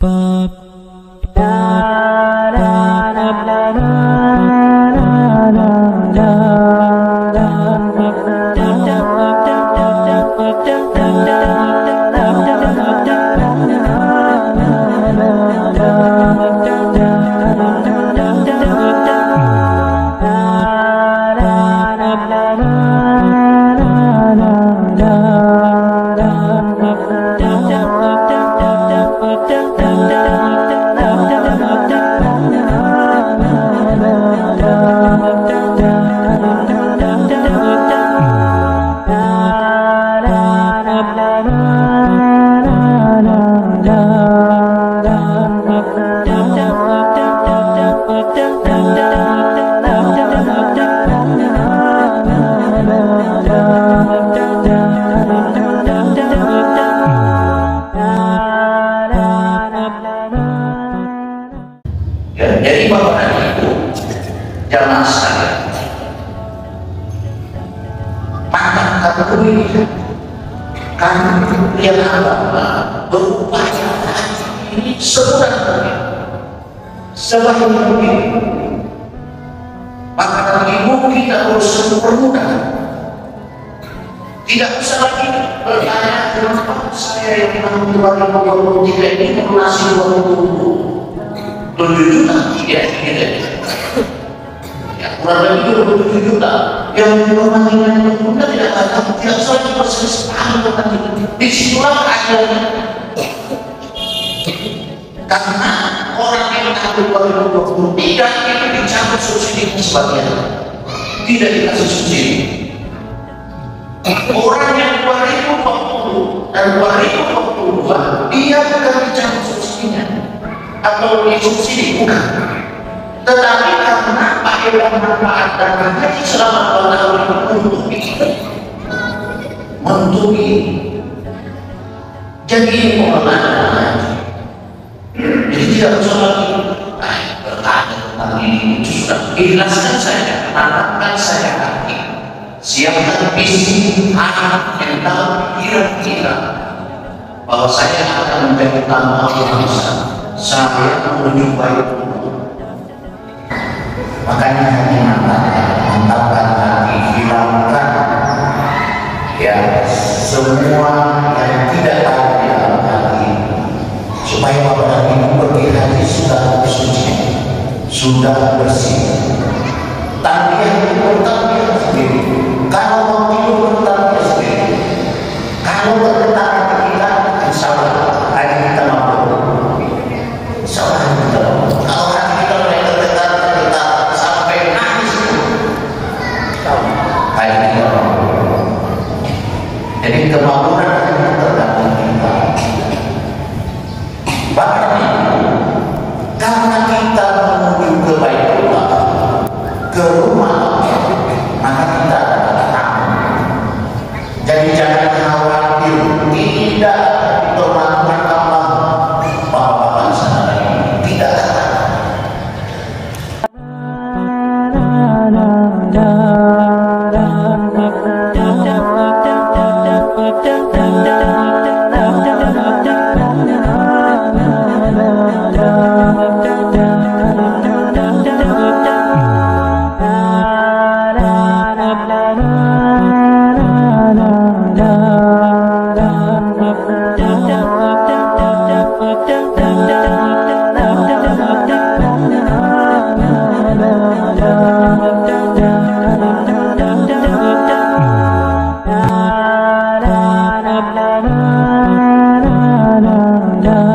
Ya, jadi ini kamu yang berupaya ini sebulan mungkin sebaik mungkin maka ibu kita harus mempermudah. Tidak usah lagi bertanya kenapa saya yang tahun 2023 ini melunasi 20 tujuh. Juta tidak tidak kurang lebih dua tujuh juta. Yang perbandingan pemuda tidak ada tidak usah lagi persis nanti di situlah ada karena orang yang tahun 2023 itu dicabut subsidi sebagian tidak dikasih subsidi. Orang yang 2020 dan 2022 dia bukan dicabut subsidinya. Atau disubsidi bukan. Tetapi faedah manfaat dan haji selama tahun untuk itu ini jadi ini pengelolaan jadi tidak usah lagi ah, bertanya tentang ini. Itu sudah ikhlaskan saja tanamkan saja hati. Siapkan visi hati mental kira-kira bahwa saya akan menjadi tamu yang besar. Saya menyukai makanya hanya mantapkan mantapkan hati hilangkan. Ya semua yang tidak ada di dalam hati supaya bapak ibu pergi hati sudah suci sudah bersih. Tapi yang bertambah sendiri kemampuan hanya tergantung kita. Bahkan da da da. love.